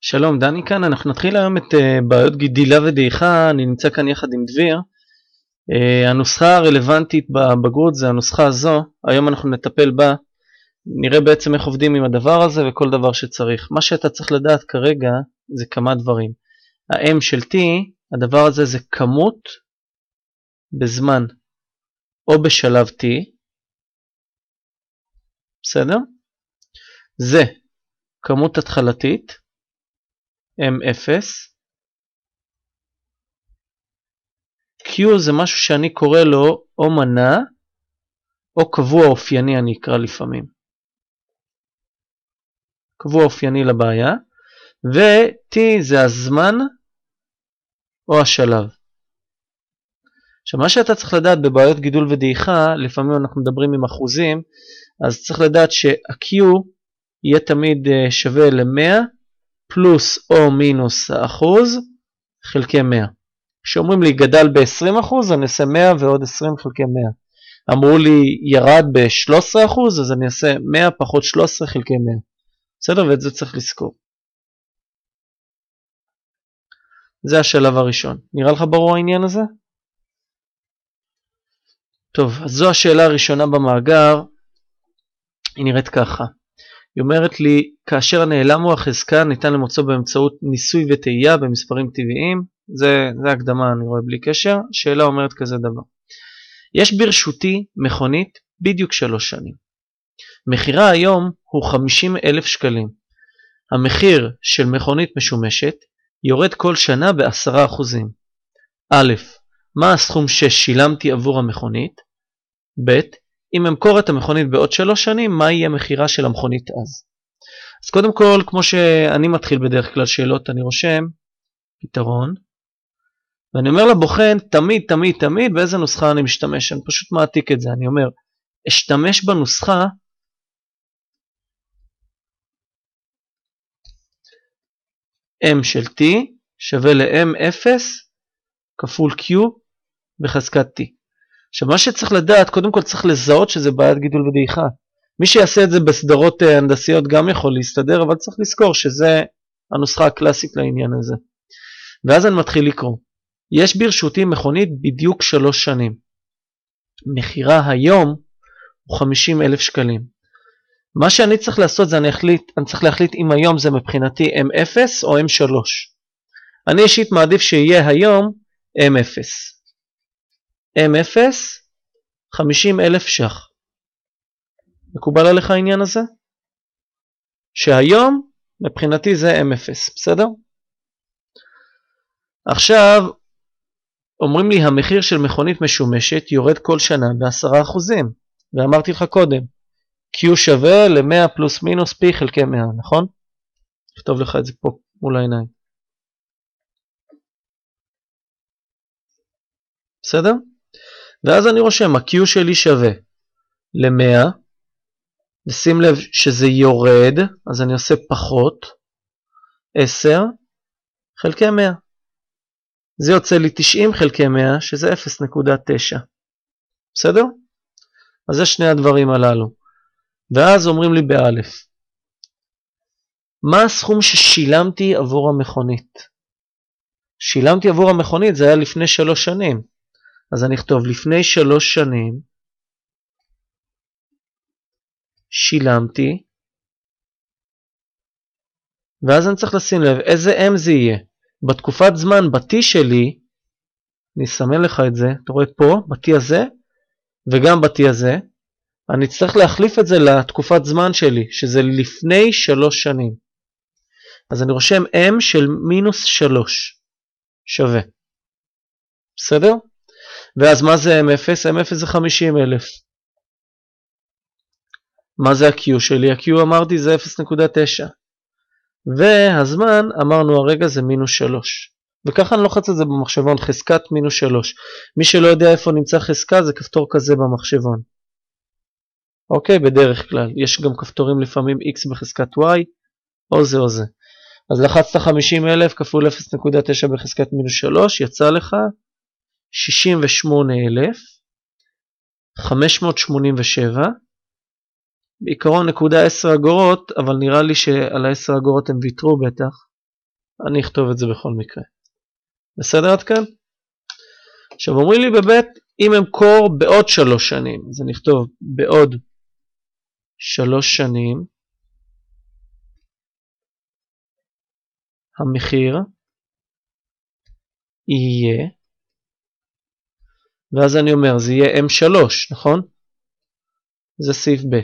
שלום, דני כאן, אנחנו נתחיל היום את uh, בעיות גידילה ודעיכה, אני נמצא כאן יחד עם דביר. Uh, הנוסחה הרלוונטית בבגרות זה הנוסחה הזו, היום אנחנו נטפל בה, נראה בעצם איך עובדים עם הדבר הזה וכל דבר שצריך. מה שאתה צריך לדעת כרגע זה כמה דברים. ה-m של t, הדבר הזה זה כמות בזמן או בשלב t, בסדר? זה כמות התחלתית, M0. Q זה משהו שאני קורא לו או מנה או קבוע אופייני אני אקרא לפעמים. קבוע אופייני לבעיה. ו-T זה הזמן או השלב. עכשיו מה שאתה צריך לדעת בבעיות גידול ודעיכה, לפעמים אנחנו מדברים עם אחוזים, אז צריך לדעת שה-Q יהיה תמיד אה, שווה ל-100 פלוס או מינוס האחוז חלקי 100. כשאומרים לי גדל ב-20% אני אעשה 100 ועוד 20 חלקי 100. אמרו לי ירד ב-13% אז אני אעשה 100 פחות 13 חלקי 100. בסדר? ואת זה צריך לזכור. זה השלב הראשון. נראה לך ברור העניין הזה? טוב, אז זו השאלה הראשונה במאגר. היא נראית ככה. היא אומרת לי, כאשר הנעלם הוא החזקה ניתן למוצאו באמצעות ניסוי וטעייה במספרים טבעיים. זה, זה הקדמה, אני רואה בלי קשר. שאלה אומרת כזה דבר. יש ברשותי מכונית בדיוק שלוש שנים. מחירה היום הוא 50 אלף שקלים. המחיר של מכונית משומשת יורד כל שנה ב-10%. א', מה הסכום ששילמתי עבור המכונית? ב', אם אמכור את המכונית בעוד שלוש שנים, מה יהיה מחירה של המכונית אז? אז קודם כל, כמו שאני מתחיל בדרך כלל שאלות, אני רושם פתרון, ואני אומר לבוחן, תמיד, תמיד, תמיד, באיזה נוסחה אני משתמש. אני פשוט מעתיק את זה, אני אומר, אשתמש בנוסחה m של t שווה ל-m0 כפול q בחזקת t. עכשיו מה שצריך לדעת, קודם כל צריך לזהות שזה בעיית גידול ודעיכה. מי שיעשה את זה בסדרות אה, הנדסיות גם יכול להסתדר, אבל צריך לזכור שזה הנוסחה הקלאסית לעניין הזה. ואז אני מתחיל לקרוא. יש ברשותי מכונית בדיוק שלוש שנים. מחירה היום הוא 50 אלף שקלים. מה שאני צריך לעשות זה אני, אחליט, אני צריך להחליט אם היום זה מבחינתי M0 או M3. אני אישית מעדיף שיהיה היום M0. M0, 50 אלף ש"ח. מקובל עליך העניין הזה? שהיום מבחינתי זה M0, בסדר? עכשיו אומרים לי המחיר של מכונית משומשת יורד כל שנה ב-10% ואמרתי לך קודם Q שווה ל-100 פלוס מינוס P חלקי 100, נכון? נכתוב לך את זה פה מול העיניים. בסדר? ואז אני רושם, ה-Q שלי שווה ל-100, ושים לב שזה יורד, אז אני עושה פחות, 10 חלקי 100. זה יוצא לי 90 חלקי 100, שזה 0.9. בסדר? אז זה שני הדברים הללו. ואז אומרים לי באלף, מה הסכום ששילמתי עבור המכונית? שילמתי עבור המכונית, זה היה לפני שלוש שנים. אז אני אכתוב לפני שלוש שנים שילמתי ואז אני צריך לשים לב איזה M זה יהיה. בתקופת זמן ב-T שלי, אני אסמן לך את זה, אתה רואה פה, ב-T הזה וגם ב-T הזה, אני אצטרך להחליף את זה לתקופת זמן שלי, שזה לפני שלוש שנים. אז אני רושם M של מינוס שלוש שווה. בסדר? ואז מה זה M0? M0 זה 50 אלף. מה זה ה-Q שלי? ה-Q אמרתי זה 0.9. והזמן אמרנו הרגע זה מינוס 3. וככה אני לוחץ את זה במחשבון, חזקת מינוס 3. מי שלא יודע איפה נמצא חזקה זה כפתור כזה במחשבון. אוקיי, בדרך כלל. יש גם כפתורים לפעמים x בחזקת y, או זה או זה. אז לחצת 50 אלף כפול 0.9 בחזקת מינוס 3, יצא לך 68,587, בעיקרון נקודה 10 אגורות, אבל נראה לי שעל ה-10 אגורות הם ויתרו בטח. אני אכתוב את זה בכל מקרה. בסדר עד כאן? עכשיו אומרים לי בבית, אם אמכור בעוד שלוש שנים, אז אני אכתוב בעוד שלוש שנים, המחיר יהיה, ואז אני אומר, זה יהיה M3, נכון? זה סעיף ב'.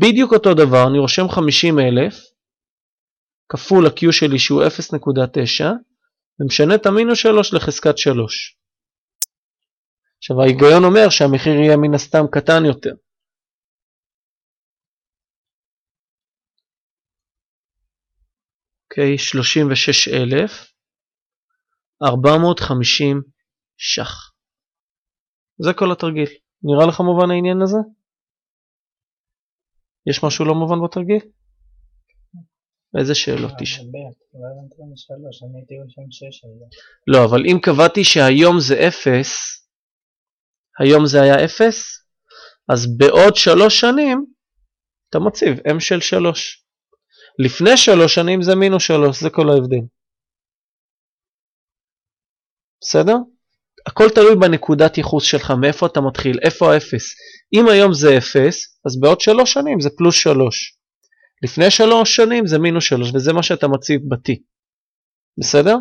בדיוק אותו דבר, אני רושם 50,000, כפול ה-Q שלי שהוא 0.9, ומשנה את המינוס 3 לחזקת 3. עכשיו ההיגיון אומר שהמחיר יהיה מן הסתם קטן יותר. אוקיי, 36,450 ש"ח. זה כל התרגיל. נראה לך מובן העניין הזה? יש משהו לא מובן בתרגיל? איזה שאלות תשאל? לא, אבל אם קבעתי שהיום זה 0, היום זה היה 0, אז בעוד 3 שנים אתה מציב m של 3. לפני 3 שנים זה מינוס 3, זה כל ההבדל. בסדר? הכל תלוי בנקודת ייחוס שלך, מאיפה אתה מתחיל, איפה ה-0. אם היום זה 0, אז בעוד 3 שנים זה פלוס 3. לפני 3 שנים זה מינוס 3, וזה מה שאתה מציב ב-T. בסדר?